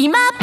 今